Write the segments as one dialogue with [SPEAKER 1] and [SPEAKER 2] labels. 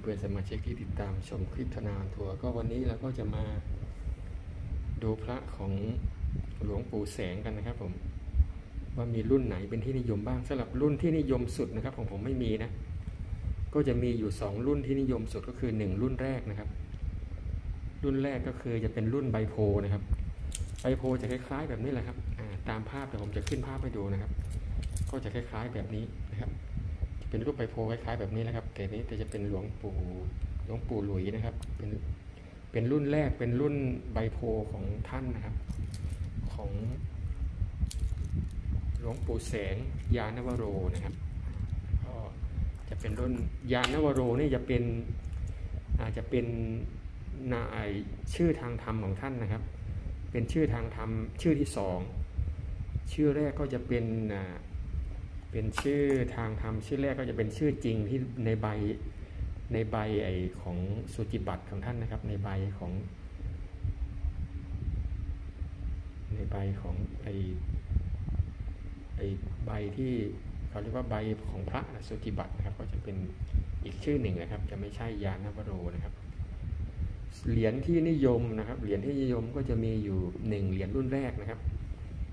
[SPEAKER 1] เพื่อนๆสมาชิกที่ติดตามชมคลิปธนาทัวร์ก็วันนี้เราก็จะมาดูพระของหลวงปู่แสงกันนะครับ ผมว่ามีรุ่นไหนเป็นที่นิยมบ้างสำหรับรุ่นที่นิยมสุดนะครับของผมไม่มีนะ ก็จะมีอยู่ 2 รุ่นที่นิยมสุดก็คือ 1 รุ่นแรกนะครับ รุ่นแรกก็คือจะเป็นรุ่นใบโพนะครับใบโพจะคล้ายๆแบบนี้แหละครับตามภาพแต่ผมจะขึ้นภาพให้ดูนะครับ ก็จะคล้ายๆแบบนี้นะครับ เป็นรูปใบโพคล้ายๆแบบนี้นะครับ แต่นี้จะเป็นหลวงปู่หลวงปู่หลุยนะครับ เป็นเป็นรุ่นแรกเป็นรุ่นใบโพของท่านนะครับ ของหลวงปู่แสงยานวโรนะครับก็จะเป็นรุ่นยานวโรนี่จะเป็นอาจจะเป็นนายชื่อทางธรรมของท่านนะครับ เป็นชื่อทางธรรมชื่อที่สองชื่อแรกก็จะเป็น เป็นชื่อทางธรรมชื่อแรกก็จะเป็นชื่อจริงที่ในใบในใบไอของสุจิบัตของท่านนะครับ ในใบของ ในใบของไอไอใบที่เขาเรียกว่าใบของพระนะสุจิบัตนะครับ ก็จะเป็นอีกชื่อหนึ่งนะครับ จะไม่ใช่ยานวโรนะครับเหรียญที่นิยมนะครับเหรียญที่นิยมก็จะมีอยู่หนึ่งเหรียญรุ่นแรกนะครับ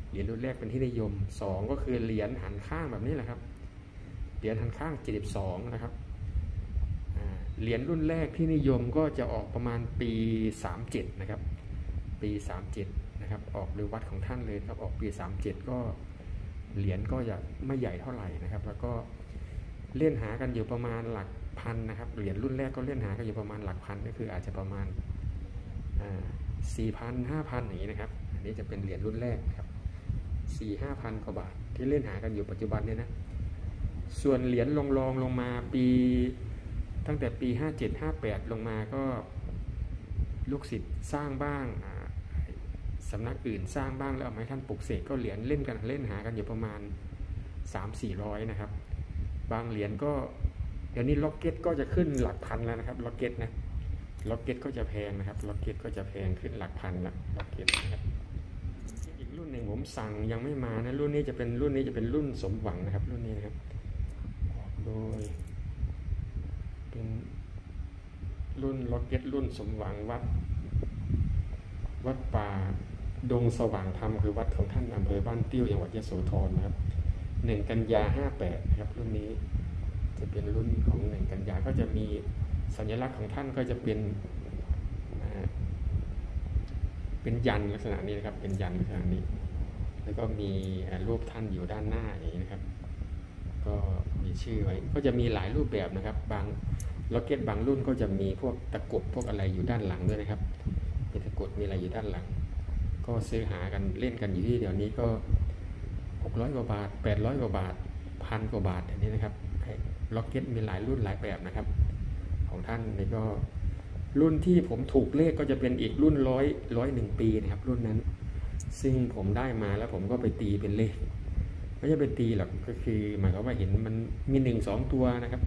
[SPEAKER 1] เหรียญรุ่นแรกเป็นที่นิยม 2 ก็คือเหรียญหันข้างแบบนี้แหละครับ เหรียญหันข้าง 72 นะครับ เหรียญรุ่นแรกที่นิยมก็จะออกประมาณปี 37 นะครับ ปี 37 นะครับ ออกโดยวัดของท่านเลยครับ ออกปี 37 ก็เหรียญก็จะไม่ใหญ่เท่าไหร่นะครับ แล้วก็เล่นหากันอยู่ประมาณหลักพันนะครับ เหรียญรุ่นแรกก็เล่นหากันอยู่ประมาณหลักพันก็คืออาจจะประมาณสี่พันห้าพันอย่างนี้นะครับ อันนี้จะเป็นเหรียญรุ่นแรกครับ สี่ห้าพันกว่าบาท ที่เล่นหากันอยู่ปัจจุบันเนี่ยนะ ส่วนเหรียญลงรองลงมาปีตั้งแต่ปีห้าเจ็ดห้าแปดลงมาก็ลูกศิษย์สร้างบ้างสำนักอื่นสร้างบ้างแล้วเอาให้ท่านปลุกเสกก็เหรียญเล่นกันเล่นหากันอยู่ประมาณสามสี่ร้อยนะครับ บางเหรียญก็เดี๋ยวนี้ล็อกเก็ตก็จะขึ้นหลักพันแล้วนะครับล็อกเก็ตนะล็อกเก็ตก็จะแพงนะครับล็อกเก็ตก็จะแพงขึ้นหลักพันละล็อกเก็ตนะครับ รุ่นหนึ่งผมสั่งยังไม่มานะรุ่นนี้จะเป็นรุ่นนี้จะเป็นรุ่นสมหวังนะครับ รุ่นนี้นะครับ โดย เป็นรุ่นล็อกเก็ตรุ่นสมหวังวัด วัดป่าดงสว่างธรรมคือวัดของท่านอำเภอบ้านติ้วจังหวัดยะโสธรนะครับหนึ่งกันยาห้าแปดนะครับรุ่นนี้จะเป็นรุ่นของหนึ่งกันยาก็จะมีสัญลักษณ์ของท่านก็จะเป็น เป็นยันลักษณะนี้นะครับ เป็นยันลักษณะนี้ แล้วก็มีรูปท่านอยู่ด้านหน้าอย่างนี้นะครับ ก็มีชื่อไว้ ก็จะมีหลายรูปแบบนะครับ บางล็อกเก็ตบางรุ่นก็จะมีพวกตะกรุดพวกอะไรอยู่ด้านหลังด้วยนะครับ มีตะกรุดมีอะไรอยู่ด้านหลัง ก็ซื้อหากันเล่นกันอยู่ที่เดี๋ยวนี้ก็600กว่าบาท800กว่าบาทพันกว่าบาทอย่างนี้นะครับล็อกเก็ตมีหลายรุ่นหลายแบบนะครับ ของท่านนี่ก็ รุ่นที่ผมถูกเลขก็จะเป็นอีกรุ่นร้อยร้อยหนึ่งปีนะครับ รุ่นนั้น ซึ่งผมได้มาแล้วผมก็ไปตีเป็นเลข ไม่ใช่ไปตีหรอกก็คือหมายความว่าเห็นมันมีหนึ่งสองตัวนะครับ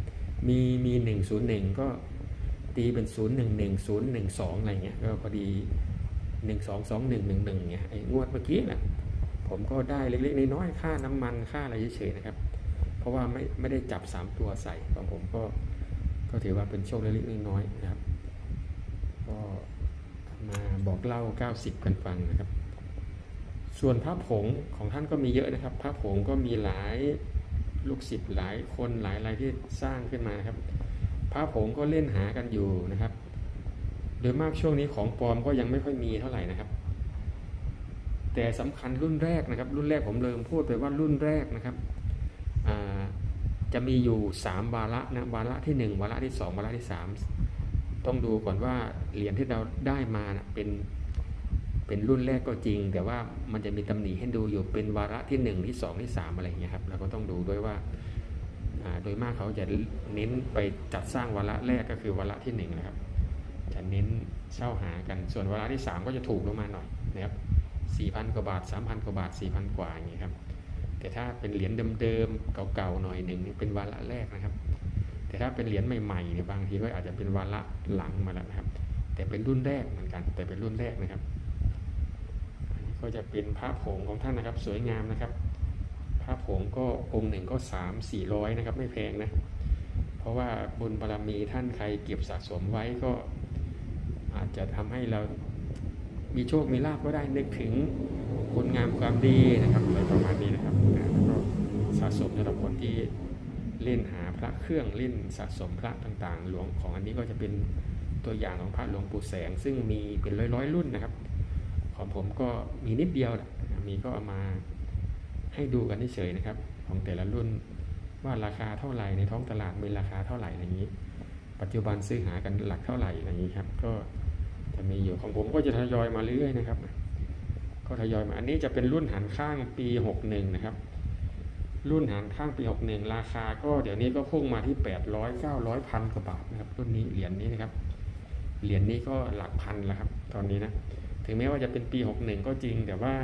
[SPEAKER 1] มีมีหนึ่งศูนย์หนึ่งก็ตีเป็นศูนย์หนึ่งหนึ่งศูนย์หนึ่งสองอะไรเงี้ยก็พอดีหนึ่งสองสองหนึ่งหนึ่งหนึ่งเงี้ยไอ้งวดเมื่อกี้นะผมก็ได้เล็กๆน้อยๆค่าน้ำมันค่าอะไรเฉยๆนะครับ เพราะว่าไม่ไม่ได้จับสามตัวใส่ของผมก็ก็ถือว่าเป็นโชคเล็กๆน้อยๆนะครับ ก็มาบอกเล่า 90 กันฟังนะครับ ส่วนพระผงของท่านก็มีเยอะนะครับ พระผงก็มีหลายลูกศิษย์หลายคนหลายรายที่สร้างขึ้นมานะครับ พระผงก็เล่นหากันอยู่นะครับโดยมากช่วงนี้ของปลอมก็ยังไม่ค่อยมีเท่าไหร่นะครับ แต่สำคัญรุ่นแรกนะครับ รุ่นแรกผมเริ่มพูดไปว่ารุ่นแรกนะครับจะมีอยู่ 3 วาระนะวาระที่ 1 วาระที่ 2 วาระที่ 3 ต้องดูก่อนว่าเหรียญที่เราได้มานะเป็นเป็นรุ่นแรกก็จริง แต่ว่ามันจะมีตำหนิให้ดูอยู่เป็นวาระที่หนึ่งที่สองที่สามอะไรเงี้ยครับเราก็ต้องดูด้วยว่าโดยมากเขาจะเน้นไปจัดสร้างวาระแรกก็คือวาระที่หนึ่งนะครับจะเน้นเช่าหากันส่วนวาระที่สามก็จะถูกลงมาหน่อยนะครับสี่พันกว่าบาทสามพันกว่าบาทสี่พันกว่าอย่างเงี้ยครับแต่ถ้าเป็นเหรียญเดิมๆเก่าๆหน่อยหนึ่งเป็นวาระแรกนะครับ แต่ถ้าเป็นเหรียญใหม่ๆเนี่ยบางทีก็อาจจะเป็นวันละหลังมาแล้วนะครับ แต่เป็นรุ่นแรกเหมือนกัน แต่เป็นรุ่นแรกนะครับนี่ก็จะเป็นพระผงของท่านนะครับ สวยงามนะครับพระผงก็องค์หนึ่งก็สามสี่ร้อยนะครับ ไม่แพงนะ เพราะว่าบุญบารมีท่านใครเก็บสะสมไว้ก็อาจจะทำให้เรามีโชค มีลาภก็ได้นึกถึงคุณงามความดีนะครับอะไรประมาณนี้นะครับแล้วก็สะสมสำหรับคนที่ ล่นหาพระเครื่องเล่นสะสมพระต่างๆ หลวงของอันนี้ก็จะเป็นตัวอย่างของพระหลวงปู่แสง ซึ่งมีเป็นร้อยๆรุ่นนะครับ ของผมก็มีนิดเดียวนะมีก็เอามาให้ดูกันเฉยๆนะครับ ของแต่ละรุ่นว่าราคาเท่าไหร่ในท้องตลาดมีราคาเท่าไหร่อะไรอย่างนี้ ปัจจุบันซื้อหากันหลักเท่าไหร่อะไรอย่างนี้ครับ ก็จะมีอยู่ของผมก็จะทยอยมาเรื่อยๆนะครับ ก็ทยอยมาอันนี้จะเป็นรุ่นหันข้างปี 61 นะครับ รุ่นหันข้างปี 61 ราคาก็เดี๋ยวนี้ก็พุ่งมาที่ 800 900พันกว่าบาทนะครับรุ่นนี้เหรียญนี้นะครับเหรียญนี้ก็หลักพันแล้วครับ ตอนนี้นะถึงแม้ว่าจะเป็นปี 61 ก็จริงแต่ว่า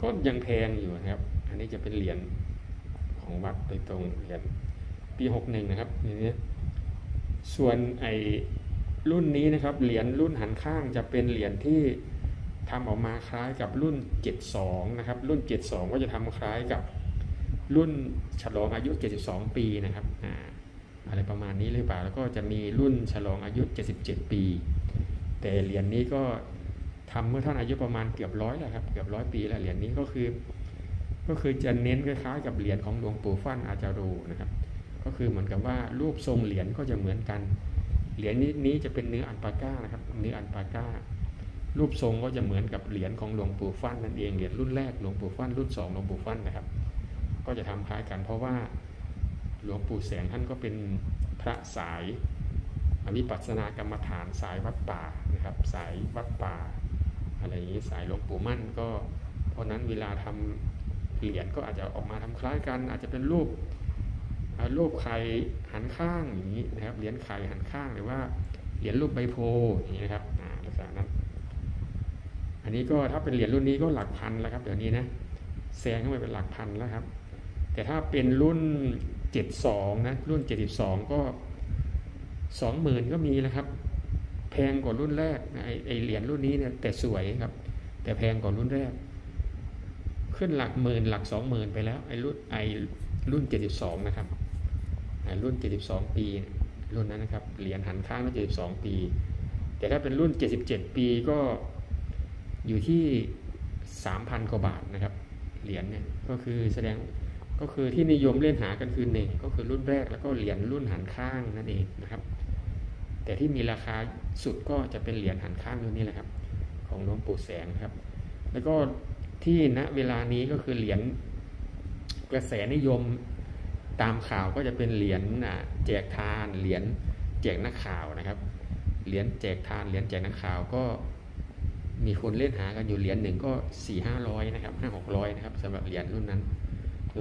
[SPEAKER 1] ก็ยังแพงอยู่นะครับ อันนี้จะเป็นเหรียญของวัดโดยตรงเหรียญปี 61 นะครับนี่ส่วนไอรุ่นนี้นะครับเหรียญรุ่นหันข้างจะเป็นเหรียญที่ ทำออกมาคล้ายกับรุ่น 72 นะครับ รุ่น 72 ก็จะทำคล้ายกับรุ่นฉลองอายุ 72 ปีนะครับอ่าอะไรประมาณนี้หรือเปล่าแล้วก็จะมีรุ่นฉลองอายุ 77 ปี แต่เหรียญนี้ก็ทำเมื่อท่านอายุประมาณเกือบร้อยแล้วครับเกือบร้อยปีแล้วเหรียญนี้ก็คือ ก็คือจะเน้นคล้ายๆกับเหรียญของหลวงปู่ฟั่นอาจารูนะครับ ก็คือเหมือนกับว่ารูปทรงเหรียญก็จะเหมือนกัน เหรียญนี้จะเป็นเนื้ออันปาก้านะครับเนื้ออันปาก้า รูปทรงก็จะเหมือนกับเหรียญของหลวงปู่ฟั่นนั่นเองเหรียญรุ่นแรกหลวงปู่ฟั่นรุ่นสองหลวงปู่ฟั่นนะครับ ก็จะทำคล้ายกันเพราะว่าหลวงปู่แสงท่านก็เป็นพระสายอวิปัสสนากรรมฐานสายวัดป่านะครับ สายวัดป่า อะไรอย่างนี้สายหลวงปู่มั่นก็เพราะนั้นเวลาทำเหรียญก็อาจจะออกมาทำคล้ายกัน อาจจะเป็นรูปรูปไข่หันข้างอย่างนี้นะครับเหรียญไข่หันข้างหรือว่าเหรียญรูปใบโพอย่างนี้นะครับ นนี้ก็ถ้าเป็นเหรียญรุ่นนี้ก็หลักพันแล้วครับเดี๋ยวนี้นะแซงเข้าไปเป็นหลักพันแล้วครับ แต่ถ้าเป็นรุ่น 72 นะ รุ่น 72 ก็ 20,000 ก็มีนะครับ แพงกว่ารุ่นแรกไอไอเหรียญรุ่นนี้เนี่ยแต่สวยครับ แต่แพงกว่ารุ่นแรก ขึ้นหลักหมื่นหลักสองหมื่นไปแล้วไอรุ่นไอรุ่น 72 นะครับรุ่น 72 ปี รุ่นนั้นนะครับ เหรียญหันข้างก็72 ปี แต่ถ้าเป็นรุ่น 77 ปีก็ อยู่ที่ 3,000 กว่าบาทนะครับเหรียญเนี่ยก็คือแสดงก็คือที่นิยมเล่นหากันคือหนึ่งก็คือรุ่นแรกแล้วก็เหรียญรุ่นหันข้างนั่นเองนะครับ แต่ที่มีราคาสุดก็จะเป็นเหรียญหันข้างรุ่นนี้แหละครับ ของหลวงปู่แสงครับ แล้วก็ที่ณเวลานี้ก็คือเหรียญกระแสนิยมตามข่าวก็จะเป็นเหรียญแจกทานเหรียญแจกนักข่าวนะครับเหรียญแจกทานเหรียญแจกนักข่าวก็ มีคนเล่นหากันอยู่เหรียญหนึ่งก็สี่ห้าร้อยนะครับห้าหกร้อยนะครับสำหรับเหรียญรุ่นนั้น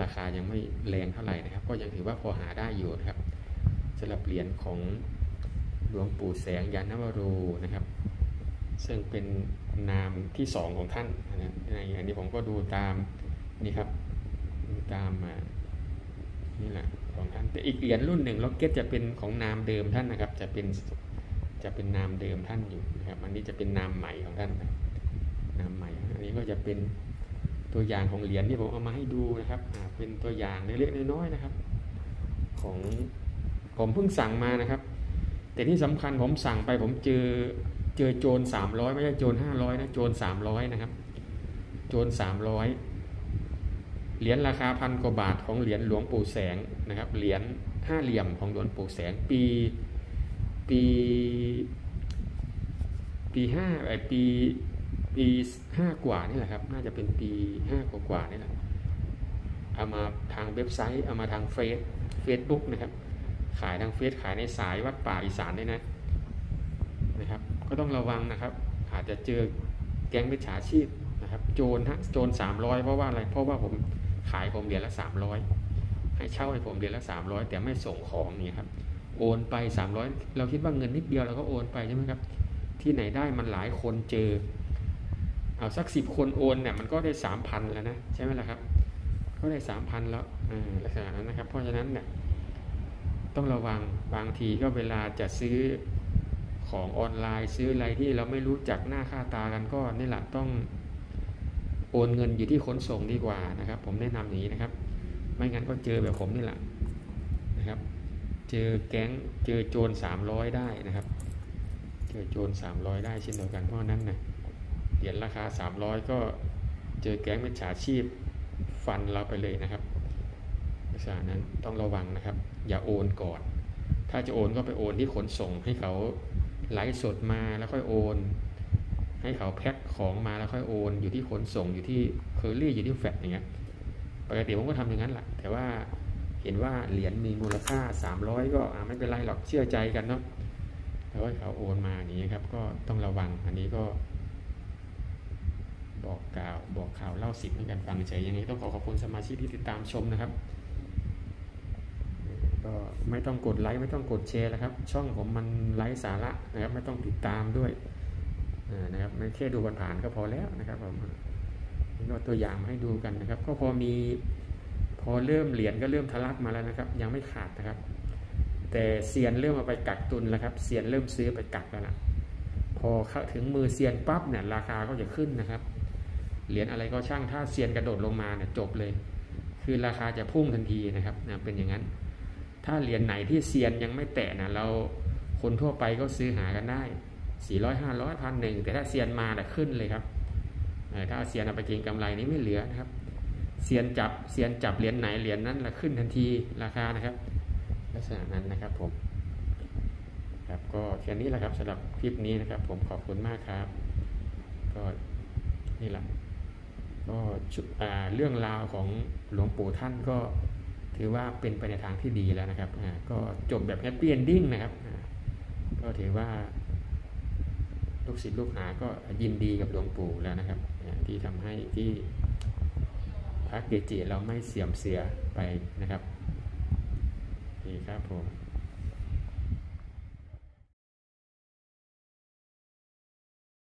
[SPEAKER 1] ราคายังไม่แรงเท่าไหร่นะครับ ก็ยังถือว่าพอหาได้อยู่นะครับสำหรับเหรียญของหลวงปู่แสงยานนวโรนะครับ ซึ่งเป็นนามที่สองของท่านนะในอันนี้ผมก็ดูตามนี่ครับดูตามมานี่แหละของท่านแต่อีกเหรียญรุ่นหนึ่งล็อกเก็ตจะเป็นของนามเดิมท่านนะครับ จะเป็น จะเป็นนามเดิมท่านอยู่นะครับ อันนี้จะเป็นนามใหม่ของท่านนามใหม่ อันนี้ก็จะเป็นตัวอย่างของเหรียญที่ผมเอามาให้ดูนะครับ เป็นตัวอย่างเล็กๆน้อยๆนะครับ ของผมเพิ่งสั่งมานะครับ แต่ที่สำคัญผมสั่งไปผมเจอเจอโจรสามร้อยไม่ใช่โจรห้าร้อยนะโจรสามร้อยนะครับ โจรสามร้อยเหรียญราคาพันกว่าบาทของเหรียญหลวงปู่แสงนะครับเหรียญห้าเหลี่ยมของหลวงปู่แสงปี ปี ปีห้าไอปี ปีห้ากว่านี่แหละครับ น่าจะเป็นปีห้ากว่ากว่านี่แหละเอามาทางเว็บไซต์เอามาทางเฟซเฟซบุ๊กนะครับ ขายทางเฟซขายในสายวัดป่าอีสานด้วยนะนะครับ ก็ต้องระวังนะครับ อาจจะเจอแก๊งมิจฉาชีพนะครับโจรฮะโจรสามร้อยเพราะว่าอะไรเพราะว่าผมขายผมเดือนละสามร้อยให้เช่าให้ผมเดือนละสามร้อยแต่ไม่ส่งของนี่ครับ โอนไปสามร้อยเราคิดว่าเงินนิดเดียวเราก็โอนไปใช่ไหมครับ ที่ไหนได้มันหลายคนเจอ เอาสักสิบคนโอนเนี่ยมันก็ได้สามพันแล้วนะใช่ไหมล่ะครับ ก็ได้สามพันแล้วลักษณะนั้นนะครับ เพราะฉะนั้นเนี่ยต้องระวังบางทีก็เวลาจะซื้อของออนไลน์ซื้ออะไรที่เราไม่รู้จักหน้าค่าตากันก็นี่แหละต้องโอนเงินอยู่ที่ขนส่งดีกว่านะครับ ผมแนะนำอย่างนี้นะครับ ไม่งั้นก็เจอแบบผมนี่แหละนะครับ เจอแก๊งเจอโจรสามร้อยได้นะครับ เจอโจรสามร้อยได้เช่นเดียวกันเพราะนั้นนะเหรียญราคาสามร้อยก็เจอแก๊งมิจฉาชีพฟันเราไปเลยนะครับลักษณะนั้นต้องระวังนะครับ อย่าโอนก่อน ถ้าจะโอนก็ไปโอนที่ขนส่งให้เขาไลฟ์สดมาแล้วค่อยโอน ให้เขาแพ็คของมาแล้วค่อยโอน อยู่ที่ขนส่งอยู่ที่เคอรี่อยู่ที่แฟลตอย่างเงี้ยปกติผมก็ทำอย่างนั้นแหละแต่ว่า เห็นว่าเหรียญมีมูลค่า 300 ก็ไม่เป็นไรหรอกเชื่อใจกันเนาะแล้วให้เขาโอนมาอย่างนี้ครับ ก็ต้องระวังอันนี้ก็ บอกกล่าวบอกข่าวเล่าสิบให้กันฟังเฉยยังไงต้องขอขอบคุณสมาชิกที่ติดตามชมนะครับ ก็ไม่ต้องกดไลค์ไม่ต้องกดแชร์แล้วครับ ช่องผมมันไร้สาระนะครับ ไม่ต้องติดตามด้วยอ่านะครับไม่แค่ดูผ่านๆก็พอแล้วนะครับผมนี่ก็ตัวอย่างมาให้ดูกันนะครับ ก็พอมี พอเริ่มเหรียญก็เริ่มทะลักมาแล้วนะครับ ยังไม่ขาดนะครับ แต่เซียนเริ่มเอาไปกักตุนแล้วครับเซียนเริ่มซื้อไปกักแล้วนะพอเข้าถึงมือเซียนปั๊บเนี่ยราคาก็จะขึ้นนะครับเหรียญอะไรก็ช่างถ้าเซียนกระโดดลงมาเนี่ยจบเลย คือราคาจะพุ่งทันทีนะครับนะเป็นอย่างนั้น ถ้าเหรียญไหนที่เซียนยังไม่แตะนะเราคนทั่วไปก็ซื้อหากันได้400 500พันหนึ่งแต่ถ้าเซียนมาแต่ขึ้นเลยครับถ้าเซียนเอาไปเก็งกำไรนี้ไม่เหลือนะครับ เซียนจับเซียนจับเหรียญไหนเหรียญนั้นละขึ้นทันทีราคานะครับ ลักษณะนั้นนะครับผมครับก็แค่นี้แหละครับสำหรับคลิปนี้นะครับ ผมขอบคุณมากครับ ก็นี่แหละก็ชุอ่าเรื่องราวของหลวงปู่ท่านก็ถือว่าเป็นไปในทางที่ดีแล้วนะครับอ่าก็จบแบบ happy ending นะครับก็ถือว่าลูกศิษย์ลูกหาก็ยินดีกับหลวงปู่แล้วนะครับที่ทำให้ที่ ระเกจิเราไม่เสื่อมเสียไปนะครับนี่ครับผม